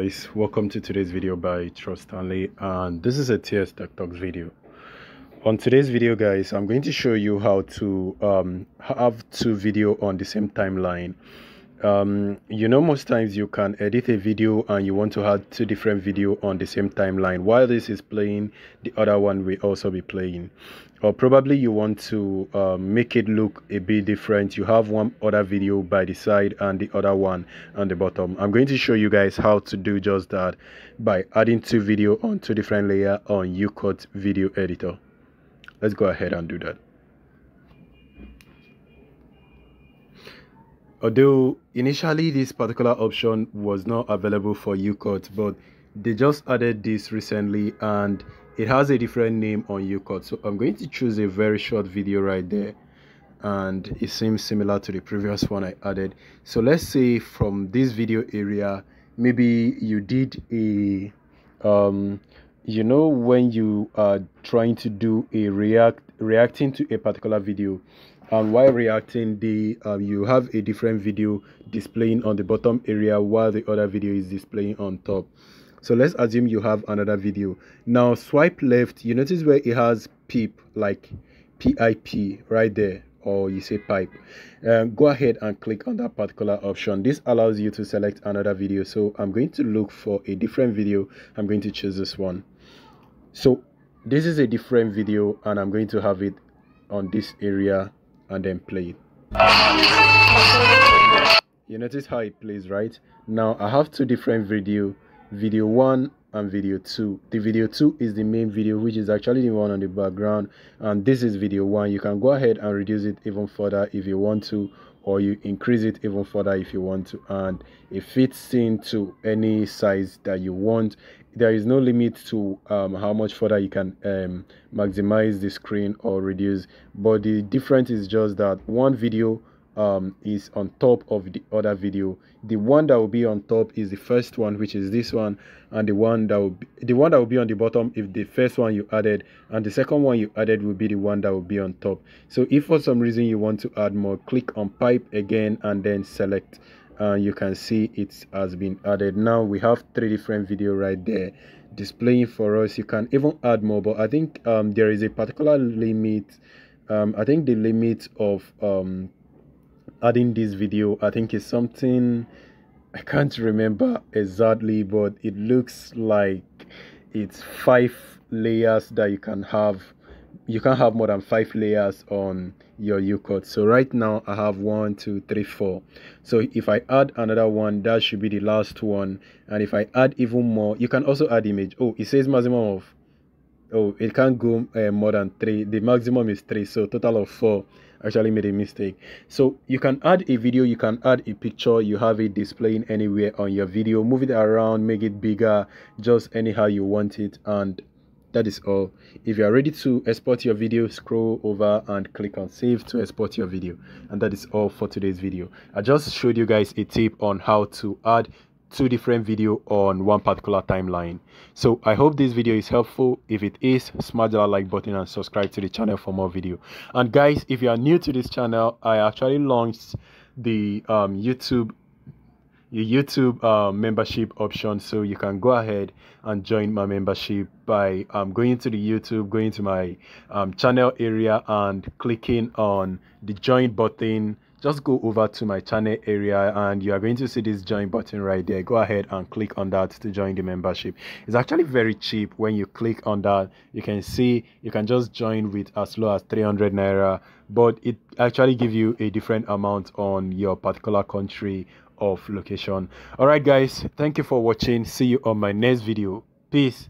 guys welcome to today's video by trust stanley and this is a ts tech talks video. On today's video guys i'm going to show you how to um, have two video on the same timeline um, you know most times you can edit a video and you want to have two different video on the same timeline. While this is playing the other one will also be playing. Or probably you want to um, make it look a bit different. You have one other video by the side and the other one on the bottom. I'm going to show you guys how to do just that by adding two video on two different layer on YouCut video editor. Let's go ahead and do that although initially this particular option was not available for YouCut but they just added this recently and it has a different name on YouCut so i'm going to choose a very short video right there and it seems similar to the previous one i added. So let's say from this video area maybe you did a um you know when you are trying to do a react reacting to a particular video and while reacting the um, you have a different video displaying on the bottom area while the other video is displaying on top. So let's assume you have another video. Now swipe left. You notice where it has pip like pip right there or you say pipe. Um, go ahead and click on that particular option. This allows you to select another video. So i'm going to look for a different video. I'm going to choose this one. So this is a different video and i'm going to have it on this area and then play it. You notice how it plays right? Now i have two different video video one and video 2 the video 2 is the main video which is actually the one on the background and this is video 1 you can go ahead and reduce it even further if you want to or you increase it even further if you want to. And it fits into any size that you want. There is no limit to um, how much further you can um, maximize the screen or reduce. But the difference is just that one video um, is on top of the other video. The one that will be on top is the first one which is this one and the one that will be the one that will be on the bottom if the first one you added and the second one you added will be the one that will be on top. So if for some reason you want to add more click on pipe again and then select and you can see it has been added. Now we have three different video right there displaying for us. You can even add more but i think um, there is a particular limit um, i think the limit of um, adding this video i think is something i can't remember exactly but it looks like it's five layers that you can have you can have more than five layers on your YouCut. So right now i have one two three four. So if i add another one that should be the last one. And if i add even more you can also add image. Oh it says maximum of oh it can't go uh, more than three. The maximum is three so total of four. Actually made a mistake. So you can add a video you can add a picture you have it displaying anywhere on your video. Move it around make it bigger just anyhow you want it and that is all. If you are ready to export your video scroll over and click on save to export your video. And that is all for today's video. I just showed you guys a tip on how to add two different video on one particular timeline so i hope this video is helpful if it is smash that like button and subscribe to the channel for more video and guys if you are new to this channel i actually launched the um, youtube your YouTube uh, membership option. So you can go ahead and join my membership by um, going to the YouTube, going to my um, channel area and clicking on the join button. Just go over to my channel area and you are going to see this join button right there. Go ahead and click on that to join the membership. It's actually very cheap when you click on that. You can see you can just join with as low as 300 Naira but it actually give you a different amount on your particular country of location all right guys thank you for watching see you on my next video peace